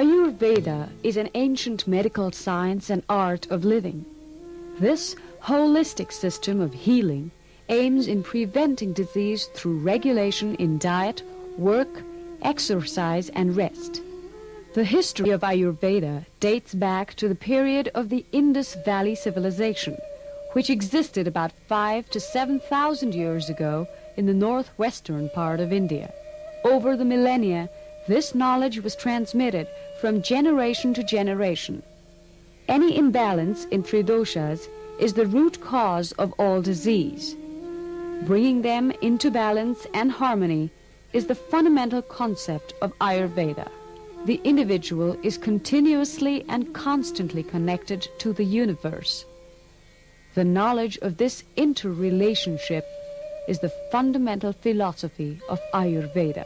Ayurveda is an ancient medical science and art of living. This holistic system of healing aims in preventing disease through regulation in diet, work, exercise, and rest. The history of Ayurveda dates back to the period of the Indus Valley Civilization, which existed about five to seven thousand years ago in the northwestern part of India. Over the millennia, this knowledge was transmitted from generation to generation. Any imbalance in three doshas is the root cause of all disease. Bringing them into balance and harmony is the fundamental concept of Ayurveda. The individual is continuously and constantly connected to the universe. The knowledge of this interrelationship is the fundamental philosophy of Ayurveda.